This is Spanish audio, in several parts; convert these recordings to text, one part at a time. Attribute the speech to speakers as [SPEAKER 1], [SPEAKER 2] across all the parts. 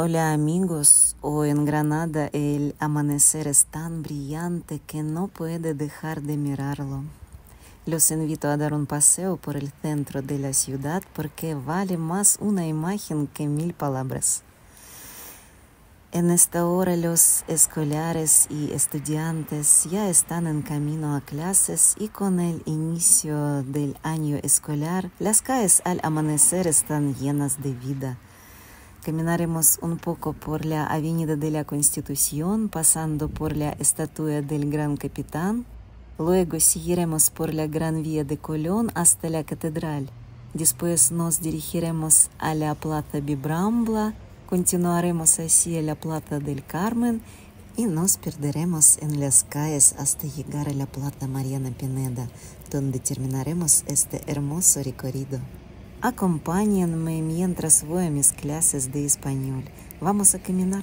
[SPEAKER 1] Hola amigos, hoy en Granada el amanecer es tan brillante que no puede dejar de mirarlo. Los invito a dar un paseo por el centro de la ciudad porque vale más una imagen que mil palabras. En esta hora los escolares y estudiantes ya están en camino a clases y con el inicio del año escolar las calles al amanecer están llenas de vida Caminaremos un poco por la Avenida de la Constitución, pasando por la estatua del Gran Capitán. Luego seguiremos por la Gran Vía de Colón hasta la Catedral. Después nos dirigiremos a la Plaza Bibrambla, continuaremos hacia la Plaza del Carmen y nos perderemos en las calles hasta llegar a la Plaza Mariana Pineda, donde terminaremos este hermoso recorrido. acompañan movimientos suaves clases de español. Vamos a caminar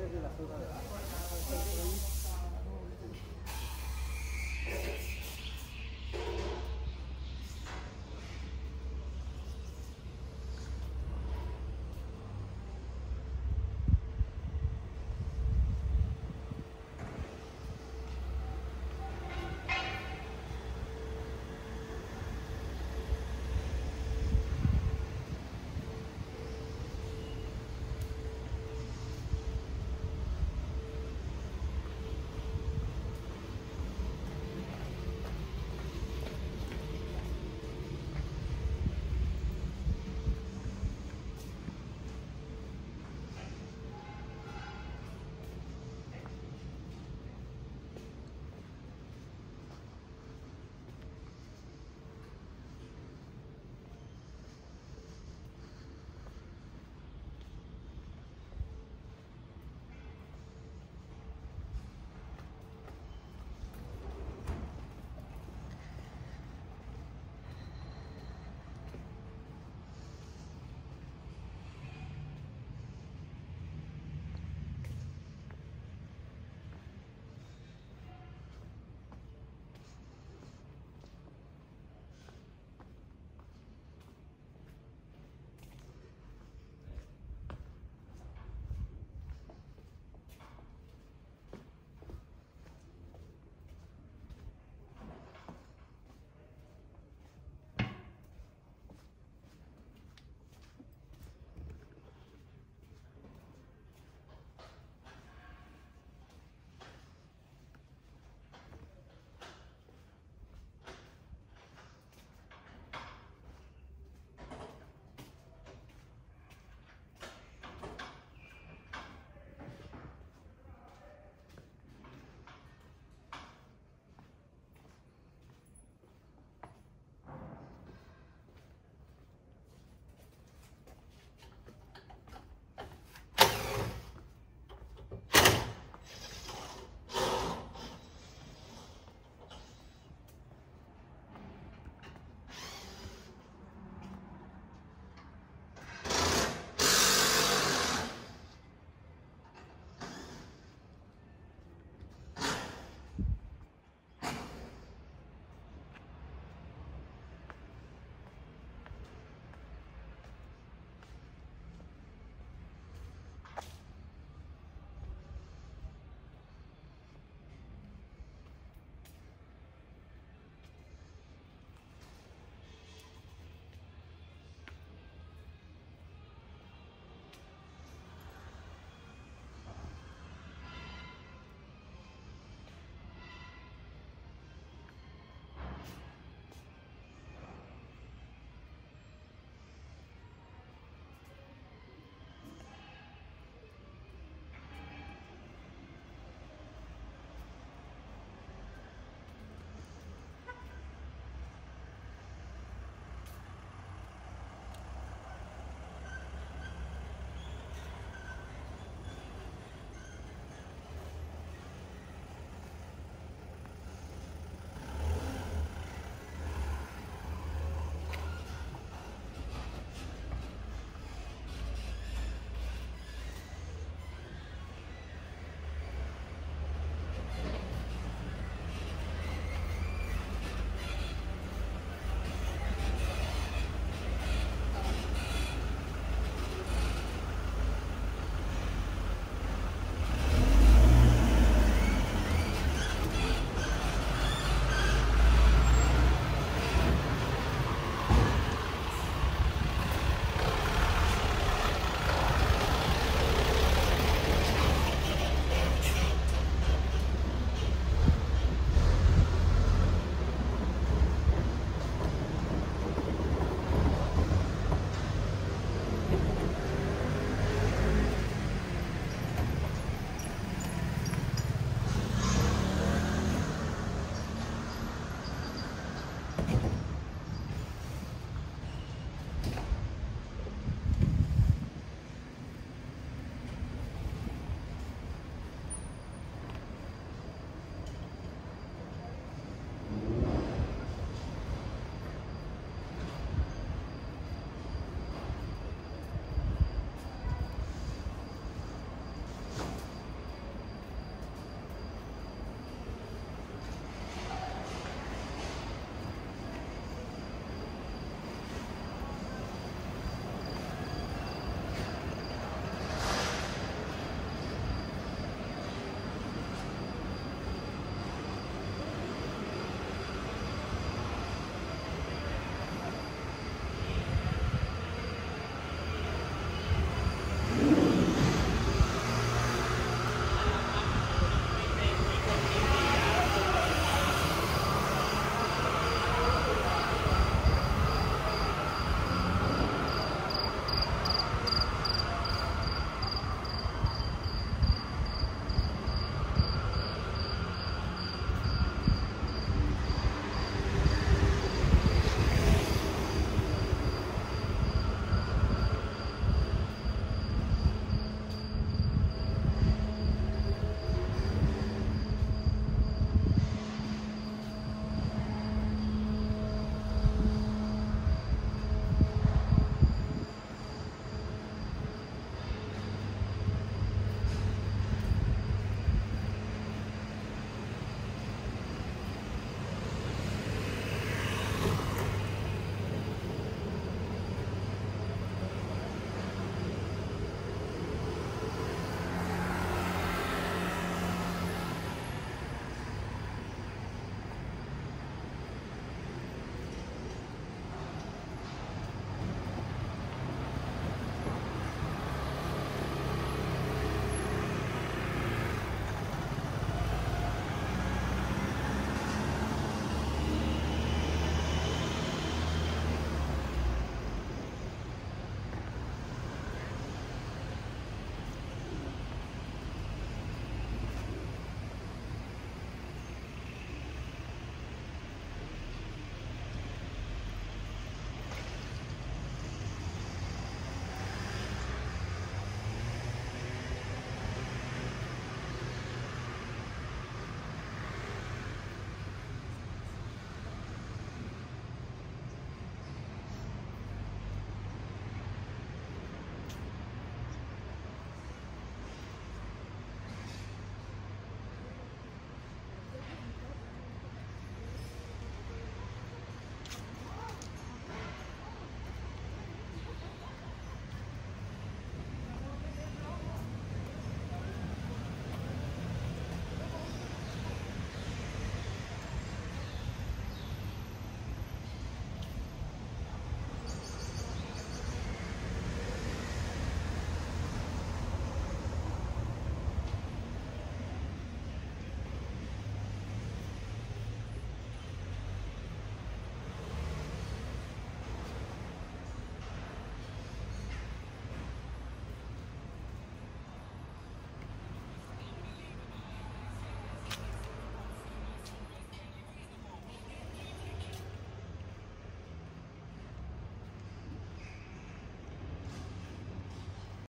[SPEAKER 2] desde la zona de... la